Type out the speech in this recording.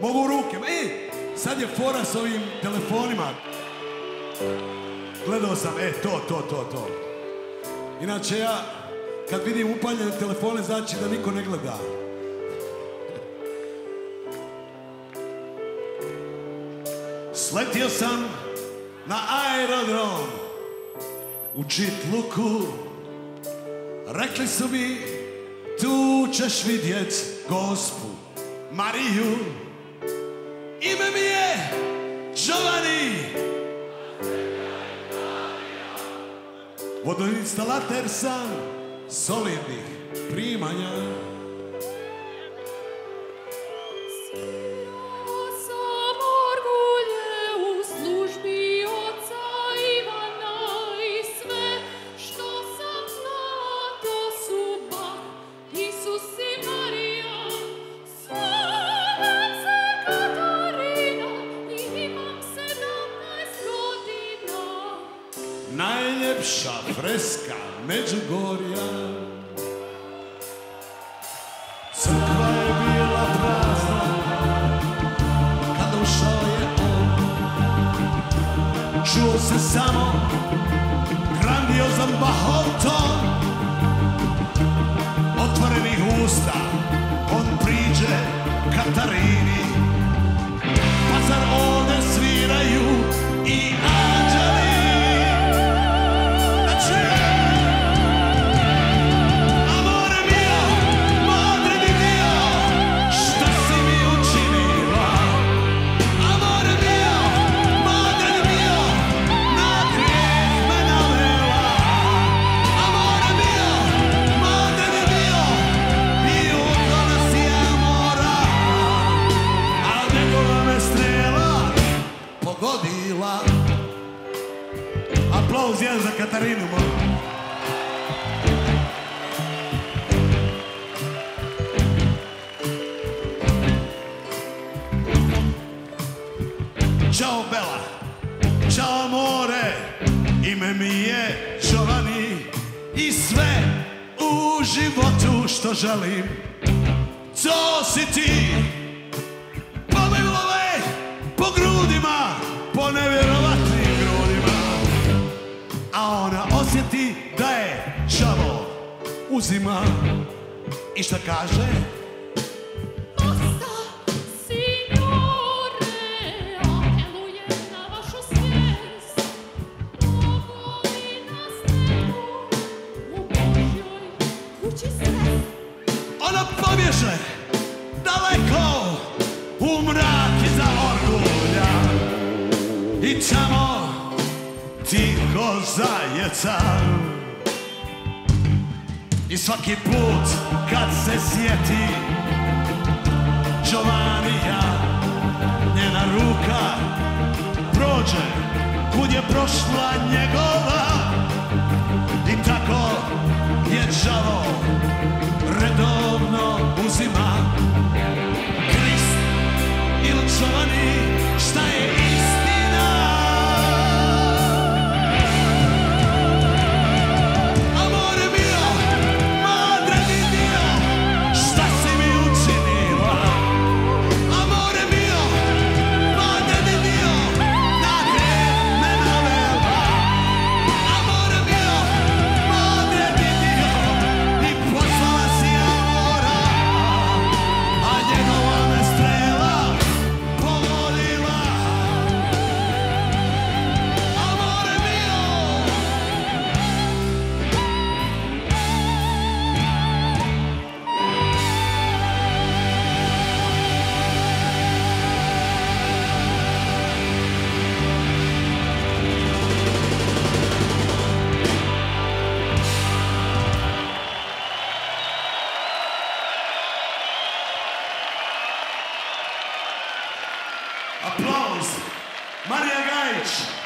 Mogu ruke. E, sad je fora s ovim telefonima. Gledao sam, e, to, to, to, to. Inače ja, kad vidim upaljene telefone, znači da niko ne gleda. Sletio sam na aerodrom u Čitluku. Rekli su mi, tu ćeš vidjet gospu Mariju. Ime mi je Giovanni. Vodoinstalater sam solidnih primanja. Najljepša freska Međugorja. Crkva je bila prazna Kada ušao je on. Čuo se samo Grandiozan bahoton. Otvorenih usta On priđe Katarini. Pa zar ovde sviraju I pogodila. Aplauz jedan za Katarinu, molim. Ćao Bela, ćao amore, ime mi je Giovanni i sve u životu što želim, to si ti. Po grudima, po nevjerovatnim grudima, a ona osjeti da je čavo uzima i šta kaže? I tamo tiho zajeca i svaki put kad se sjeti Giovanija njena ruka prođe kud je prošla njegova. I tako je đavo redovno uzima Applause, Maria Gaich.